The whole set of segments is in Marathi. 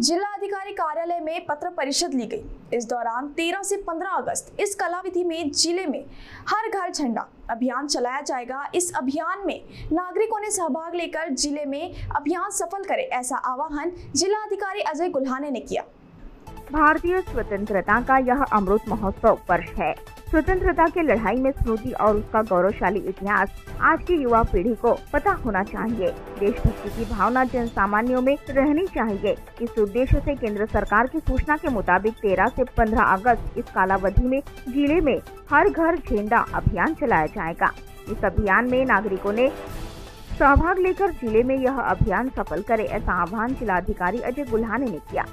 जिला अधिकारी कार्यालय में पत्र परिषद ली गई। इस दौरान 13 से 15 अगस्त इस कलाविधि में, ज़िले में हर घर झंडा अभियान चलाया जाएगा। इस अभियान में नागरिकों ने सहभाग लेकर ज़िले में अभियान सफल करे, ऐसा आह्वान जिला अधिकारी अजय गुल्हाने ने किया। भारतीय स्वतंत्रता का यह अमृत महोत्सव वर्ष है। स्वतंत्रता के लड़ाई में स्मृति और उसका गौरवशाली इतिहास आज की युवा पीढ़ी को पता होना चाहिए। देशभक्ति की भावना जन सामान्यों में रहनी चाहिए। इस उद्देश्य से केंद्र सरकार की सूचना के मुताबिक 13 से 15 अगस्त इस कालावधि में ज़िले में हर घर झंडा अभियान चलाया जाएगा। इस अभियान में नागरिकों ने सहभाग लेकर ज़िले में यह अभियान सफल करे, ऐसा आह्वान जिलाधिकारी अजय गुल्हाने ने किया।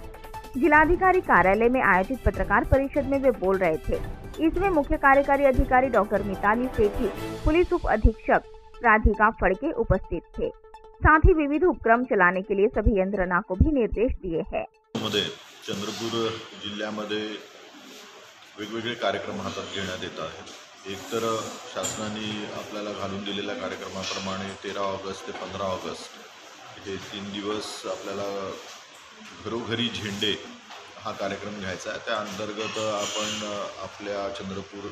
जिलाधिकारी कार्यालय में आयोजित पत्रकार परिषद में वे बोल रहे थे इसमें मुख्य कार्यकारी अधिकारी डॉक्टर मिताली सेठी, पुलिस उप अधीक्षक राधिका फड़के उपस्थित थे। साथ ही विविध उपक्रम चलाने के लिए सभी यंत्रणा को भी निर्देश दिए हैं। चंद्रपूर जिल्ह्यामध्ये वेगवेगळे कार्यक्रम हातात घेण्यात येत आहेत. एक तर शासनाने आपल्याला घालून दिलेल्या कार्यक्रमाप्रमाणे तेरा ऑगस्ट ते पंधरा ऑगस्ट हे तीन दिवस आपल्याला घरोघरी झेंडे हा कार्यक्रम घ्यायचा आहे. त्या अंतर्गत आपण आपल्या चंद्रपूर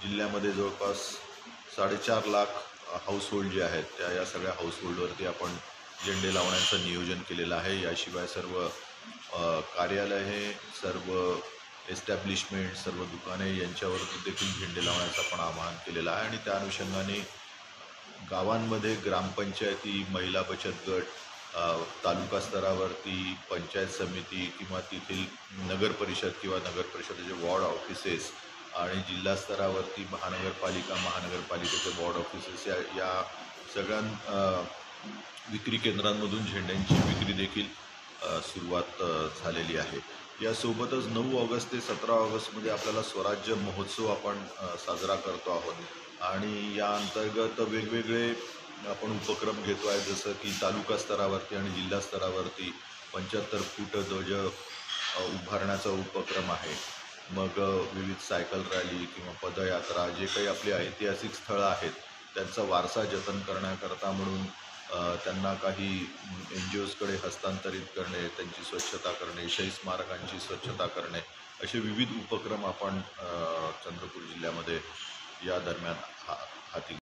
जिल्ह्यामध्ये जवळपास साडेचार लाख हाऊसहोल्ड जे आहेत त्या या सगळ्या हाऊसहोल्डवरती आपण झेंडे लावण्याचं नियोजन केलेलं आहे. याशिवाय सर्व कार्यालये सर्व एस्टॅब्लिशमेंट सर्व दुकाने यांच्यावरती देखील झेंडे लावण्याचं आपण आवाहन केलेलं आहे. आणि त्या अनुषंगाने गावांमध्ये ग्रामपंचायती महिला बचत गट तालुका स्तरावरती पंचायत समिती किंवा तेथील नगर परिषद किंवा नगर परिषदेचे वॉर्ड ऑफिसेस आणि जिल्हा स्तरावरती महानगरपालिका महानगरपालिकेचे वॉर्ड ऑफिसेस या या सगळ्या विक्री केंद्रांमधून झेंड्यांची विक्री देखील सुरुवात झालेली आहे. यासोबतच नऊ ऑगस्ट ते सतरा ऑगस्टमध्ये आपल्याला स्वराज्य महोत्सव आपण साजरा करतो आहोत. आणि या अंतर्गत वेगवेगळे आपण उपक्रम घेतो आहे जसं की तालुका स्तरावरती आणि जिल्हा स्तरावरती पंच्याहत्तर फूट ध्वज उभारण्याचा उपक्रम आहे. मग विविध सायकल रॅली किंवा पदयात्रा जे काही आपली ऐतिहासिक स्थळं आहेत त्यांचा वारसा जतन करण्याकरता म्हणून त्यांना काही एन जी ओजकडे हस्तांतरित करणे त्यांची स्वच्छता करणे शहीद स्मारकांची स्वच्छता करणे असे विविध उपक्रम आपण चंद्रपूर जिल्ह्यामध्ये या दरम्यान हा हाती